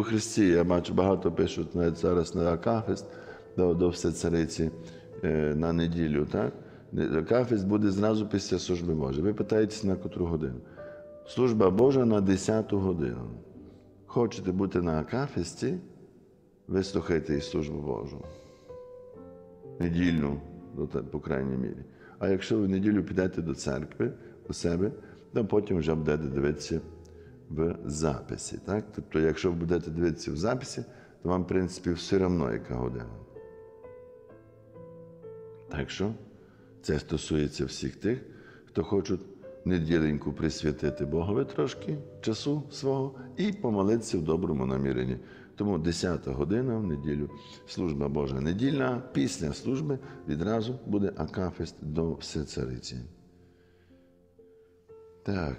У Христі я бачу, багато пишуть навіть зараз на Акафіст до, до Всецариці е, на неділю. Так? Акафест буде зразу після служби Божої. Ви питаєтесь на котру годину? Служба Божа на 10 годину. Хочете бути на Акафісті? Вислухайте і службу Божу. Недільну, ну, по крайній мірі. А якщо ви в неділю підете до церкви у себе, то потім вже будете дивитися в записі. Так? Тобто, якщо ви будете дивитися в записі, то вам, в принципі, все одно яка година. Так що це стосується всіх тих, хто хочуть неділеньку присвятити Богові трошки часу свого і помолитися в доброму наміренні. Тому 10 година в неділю служба Божа недільна, після служби відразу буде Акафест до Всецариці. Так.